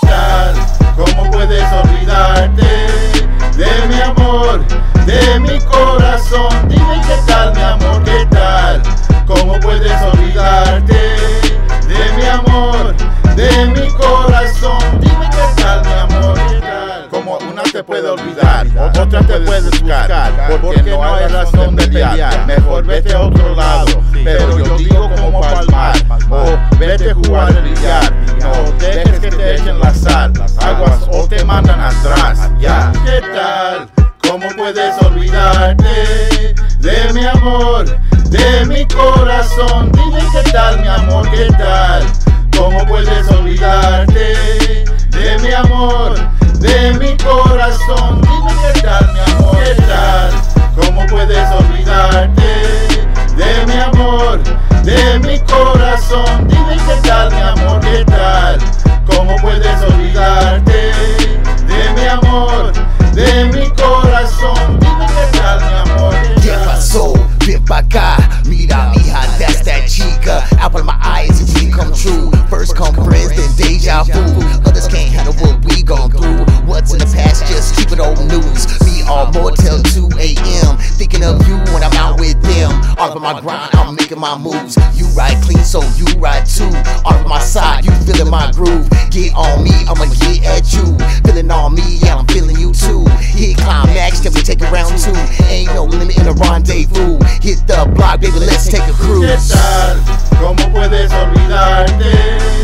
¿Qué tal? ¿Cómo puedes olvidarte de mi amor, de mi corazón? Dime qué tal, mi amor, ¿qué tal? ¿Cómo puedes olvidarte de mi amor, de mi corazón? Dime qué tal, mi amor, ¿qué tal? Como una te puede olvidar, otra te puede buscar, porque no hay razón de pelear. Mejor vete a otro lado, pero yo digo echen la sal, aguas o te mandan atrás. Ya, ¿Qué tal? ¿Cómo puedes olvidarte de mi amor, de mi corazón? Dime qué tal, mi amor, qué tal? ¿Cómo puedes olvidarte de mi amor, de mi corazón? Dime qué tal, mi amor, qué tal? ¿Cómo puedes olvidarte de mi amor, de mi corazón? Dime qué tal, mi amor, qué tal? ¿Cómo puedes olvidarte First friends, then deja vu. Others can't handle what we gone through. What's in the past, just keep it old news. Me all more till 2 a.m. Thinking of you when I'm out with them. All of my grind, I'm making my moves. You ride clean, so you ride too. All of my side, you feeling my groove. Get on me, I'ma get at you. Feeling on me, yeah, I'm feeling you too. Hit climax, can we take it round two? Ain't no limit in a rendezvous. Hit the block, baby, let's take a ¿Qué cruise. ¿Cómo puedes olvidarte